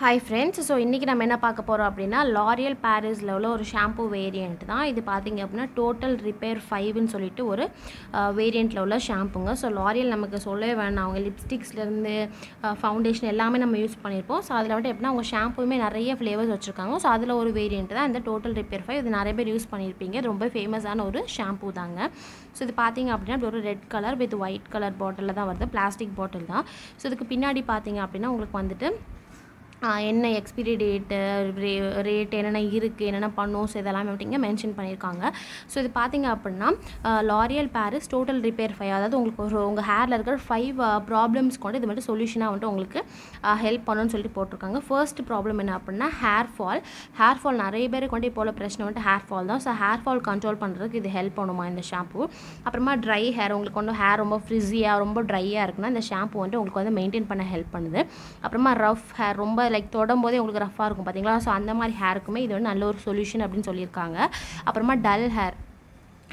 Hi friends so இன்றைக்கி நம்ம என்ன பார்க்க போகிறோம் அப்படின்னா லாரியல் பாரிஸில் உள்ள ஒரு ஷாம்பு வேரியண்ட் தான். இது பார்த்திங்க அப்படின்னா டோட்டல் ரிப்பேர் ஃபைவ்னு சொல்லிட்டு ஒரு வேரியண்ட்டில் உள்ள ஷாம்புங்க ஸோ லாரியல் நமக்கு சொல்லவே வேணாம். அவங்க லிப்ஸ்டிக்ஸ்லேருந்து ஃபவுண்டேஷன் எல்லாமே நம்ம யூஸ் பண்ணியிருப்போம் ஸோ அதில் வந்துட்டு எப்படின்னா அவங்க ஷாம்புமே நிறைய ஃப்ளேவர்ஸ் வச்சுருக்காங்க. ஸோ அதில் ஒரு வேரியண்ட் தான் இந்த டோட்டல் ரிப்பேர் ஃபைவ் இது நிறைய பேர் யூஸ் பண்ணியிருப்பீங்க ரொம்ப ஃபேமஸான ஒரு ஷாம்பு தாங்க. ஸோ இது பார்த்தீங்க அப்படின்னா ஒரு red colour with white colour பாட்டிலில் தான் வருது. பிளாஸ்டிக் பாட்டில் தான். ஸோ இதுக்கு பின்னாடி பார்த்திங்க அப்படின்னா உங்களுக்கு வந்துட்டு என்ன எக்ஸ்பிரி டேட்டு ரே ரேட் என்னென்ன இருக்குது என்னென்ன பண்ணும் ஸோ அப்படிங்க வந்துட்டு இங்கே மென்ஷன் பண்ணியிருக்காங்க. ஸோ இது பார்த்தீங்க அப்படின்னா L'Oreal Paris total repair five அதாவது உங்களுக்கு ஒரு உங்கள் ஹேரில் இருக்கிற ஃபைவ் ப்ராப்ளம்ஸ் கொண்டு இது மட்டும் சொல்யூஷனாக வந்துட்டு உங்களுக்கு ஹெல்ப் பண்ணணும்னு சொல்லிட்டு போட்டிருக்காங்க. ஃபர்ஸ்ட் ப்ராப்ளம் என்ன அப்படின்னா ஹேர் ஃபால் ஹேர் ஃபால் நிறைய பேருக்கு வந்துட்டு இப்போ உள்ள பிரச்சனை வந்துட்டு ஹேர் ஃபால் தான். ஸோ ஹேர் ஃபால் கண்ட்ரோல் பண்ணுறதுக்கு இது ஹெல்ப் பண்ணுமா இந்த ஷாம்பு அப்புறமா ட்ரை ஹேர் உங்களுக்கு வந்து ஹேர் ரொம்ப ஃப்ரிஸியாக ரொம்ப ட்ரையாக இருக்குன்னா இந்த ஷாம்பு வந்துட்டு உங்களுக்கு வந்து மெயின்டைன் பண்ண ஹெல்ப் பண்ணுது. அப்புறமா ரஃப் ஹேர் ரொம்ப லைக் தொடும் போதே உங்களுக்கு ரஃப்பாக இருக்கும் பார்த்தீங்களா ஸோ அந்த மாதிரி ஹேருக்குமே இது வந்து நல்ல ஒரு சொல்யூஷன் அப்படின்னு சொல்லியிருக்காங்க. அப்புறமா டல் ஹேர்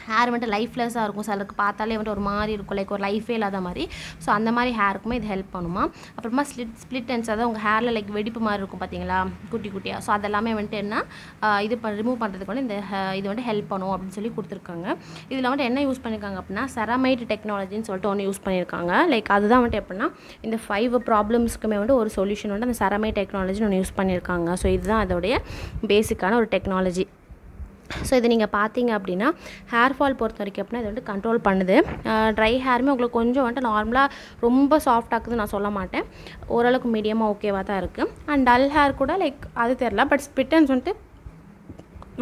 ஹேர் வந்துட்டு லைஃப்லெஸ்ஸாக இருக்கும். சிலருக்கு பார்த்தாலே வந்துட்டு ஒரு மாதிரி இருக்கும். லைக் ஒரு லைஃபே இல்லாத மாதிரி. ஸோ அந்த மாதிரி ஹேருக்குமே இது ஹெல்ப் பண்ணுமா? அப்புறமா ஸ்லிட் ஸ்ப்ளிட் டென்ஸ் அதாவது உங்கள் ஹேரில் லைக் வெடிப்பு மாதிரி இருக்கும் பார்த்தீங்களா? குட்டி குட்டியாக ஸோ அதெல்லாமே வந்துட்டு என்ன இது பண்ண ரிமூவ் பண்ணுறதுக்கு வந்து இந்த ஹே- இது வந்துட்டு ஹெல்ப் பண்ணும் அப்படின்னு சொல்லி கொடுத்துருக்காங்க. இதில் வந்துட்டு என்ன யூஸ் பண்ணியிருக்காங்க அப்படின்னா செரமைட் டெக்னாலஜின்னு சொல்லிட்டு ஒன்று யூஸ் பண்ணியிருக்காங்க லைக் அதுதான் வந்துட்டு எப்படின்னா இந்த ஃபைவ் ப்ராப்ளம்ஸ்க்குமே வந்துட்டு ஒரு சொல்யூஷன் வந்து அந்த செரமைட் டெக்னாலஜின்னு ஒன்று யூஸ் பண்ணியிருக்காங்க ஸோ இதுதான் அதோடைய பேசிக்கான ஒரு டெக்னாலஜி ஸோ இது நீங்கள் பார்த்தீங்க அப்படின்னா ஹேர் ஃபால் பொறுத்த வரைக்கும் அப்படின்னா இது வந்து கண்ட்ரோல் பண்ணுது. ட்ரை ஹேருமே உங்களுக்கு கொஞ்சம் வந்துட்டு நார்மலாக ரொம்ப சாஃப்ட் ஆகுது நான் சொல்ல மாட்டேன். ஓரளவுக்கு மீடியமாக ஓகேவாக தான் இருக்குது அண்ட் டல் ஹேர் கூட லைக் அது தெரில பட் ஸ்பிட்டன்ஸ் வந்துட்டு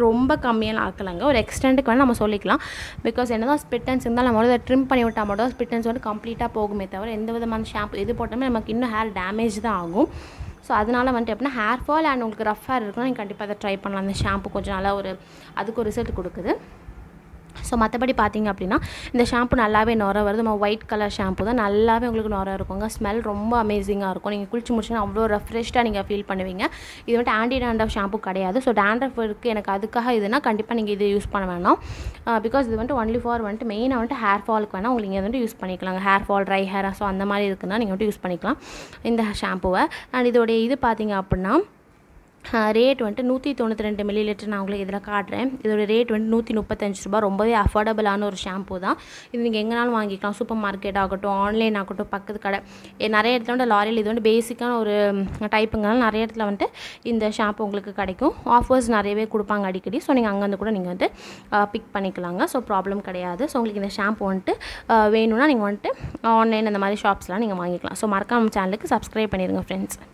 ரொம்ப கம்மியெல்லாம் ஆக்கலைங்க. ஒரு எக்ஸ்டெண்டுக்கு வேணால் நம்ம சொல்லிக்கலாம். பிகாஸ் என்ன தான் ஸ்பிட்டன்ஸ் இருந்தாலும் நம்ம வந்து ட்ரிம் பண்ணி விட்டால் மட்டும் ஸ்பிட்டன்ஸ் வந்து கம்ப்ளீட்டாக போகுமே தவிர எந்த விதமான ஷாம்பு எது போட்டோமே நமக்கு இன்னும் ஹேர் டேமேஜ் தான் ஆகும். ஸோ அதனால வந்துட்டு எப்படின்னா ஹேர் ஃபால் அண்ட் உங்களுக்கு ரஃப் ஹேர் இருக்குன்னா நீங்கள் கண்டிப்பாக அதை ட்ரை பண்ணலாம். அந்த ஷாம்பு கொஞ்சம் நல்லா ஒரு அதுக்கு ஒரு ரிசல்ட் கொடுக்குது. ஸோ மற்றபடி பார்த்தீங்க அப்படின்னா இந்த ஷாம்பு நல்லாவே நுர வருது. நம்ம ஒயிட் கலர் ஷாம்பு தான் நல்லாவே உங்களுக்கு நுர இருக்குங்க. ஸ்மெல் ரொம்ப அமேசிங்காக இருக்கும். நீங்கள் குளிச்சு முடிச்சுன்னா அவ்வளோ ரெஃப்ரெஷ்டாக நீங்கள் ஃபீல் பண்ணுவீங்க. இது வந்துட்டு ஆன்டி டேண்ட்ரஃப் ஷாம்பு கிடையாது. ஸோ டேண்ட்ரஃப் இருக்குது எனக்கு அதுக்காக இதுனா கண்டிப்பாக நீங்கள் இது யூஸ் பண்ண வேணாம். பிகாஸ் இது வந்துட்டு ஒன்லி ஃபார் வந்துட்டு மெயினாக வந்துட்டு ஹேர் ஃபாலுக்கு வேணால் உங்களுக்கு இங்கே வந்துட்டு யூஸ் பண்ணிக்கலாங்க. Hair fall dry hair so அந்த மாதிரி இருக்குன்னா நீங்கள் வந்துட்டு யூஸ் பண்ணிக்கலாம். இந்த ஷாம்புவை அண்ட் இதோடைய இது பார்த்தீங்க அப்படின்னா ரேட் வந்துட்டு நூற்றி தொண்ணூற்றி ரெண்டு மில்லி லிட்டர் நான் உங்களுக்கு இதில் காட்டுறேன். இதோட ரேட் வந்துட்டு நூற்றி முப்பத்தஞ்சு ரூபா ரொம்பவே அஃபோர்டபுளான ஒரு ஷாம்பு தான். இது நீங்கள் எங்கேனாலும் வாங்கிக்கலாம். சூப்பர் மார்க்கெட் ஆகட்டும் ஆன்லைன் ஆகட்டும் பக்கத்து கடை. எ- நிறைய இடத்துல வந்து லாரியில் இது வந்து பேசிக்கான ஒரு டைப்புங்கனால நிறைய இடத்துல வந்துட்டு இந்த ஷாம்பு உங்களுக்கு கிடைக்கும். ஆஃபர்ஸ் நிறையவே கொடுப்பாங்க அடிக்கடி. ஸோ நீங்கள் அங்கேருந்து கூட நீங்கள் வந்து பிக் பண்ணிக்கலாங்க. ஸோ ப்ராப்ளம் கிடையாது. ஸோ உங்களுக்கு இந்த ஷாம்பு வந்துட்டு வேணும்னா நீங்கள் வந்துட்டு ஆன்லைன் அந்த மாதிரி ஷாப்ஸ்லாம் நீங்கள் வாங்கிக்கலாம். ஸோ மறக்காம சேனலுக்கு சப்ஸ்கிரைப் பண்ணிடுங்க ஃப்ரெண்ட்ஸ்